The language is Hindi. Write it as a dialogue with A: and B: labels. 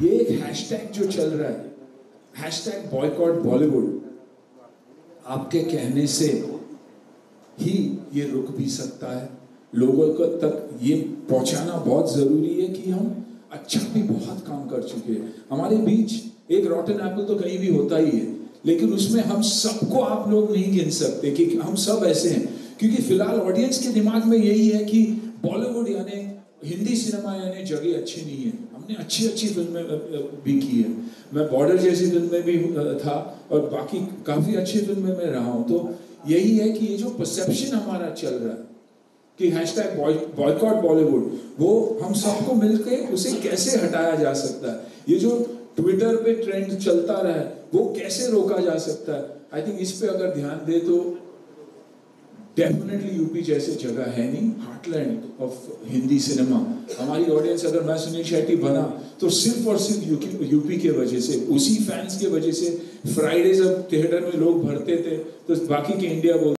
A: ये एक हैशटैग जो चल रहा है हैशटैग बॉयकॉट बॉलीवुड आपके कहने से ही ये रुक भी सकता है। लोगों को तक ये पहुंचाना बहुत ज़रूरी है कि हम अच्छा भी बहुत काम कर चुके हैं। हमारे बीच एक रॉटन एप्पल तो कहीं भी होता ही है, लेकिन उसमें हम सबको आप लोग नहीं गिन सकते कि हम सब ऐसे हैं। क्योंकि फ़िलहाल ऑडियंस के दिमाग में यही है कि बॉलीवुड यानी हिंदी सिनेमा यानी जगह अच्छी नहीं है। हमने अच्छी अच्छी फ़िल्में भी की है। मैं बॉर्डर जैसी फ़िल्में भी था और बाकी काफ़ी अच्छी फ़िल्में में रहा हूँ। तो यही है कि ये जो परसेप्शन हमारा चल रहा है कि हैश टैग बॉयकॉट बॉलीवुड वो हम सबको मिलके उसे कैसे हटाया जा सकता है? ये जो ट्विटर पे ट्रेंड चलता रहा है, वो कैसे रोका जा सकता है? आई थिंक इस पे अगर ध्यान दे तो डेफिनेटली यूपी जैसे जगह है नहीं हार्टलैंड ऑफ़ हिंदी सिनेमा हमारी ऑडियंस अगर मैं सुनील शेट्टी बना तो सिर्फ़ और सिर्फ़ यूपी के वजह से, उसी फैंस के वजह से फ्राइडे जब थिएटर में लोग भरते थे तो बाकी के इंडिया बोल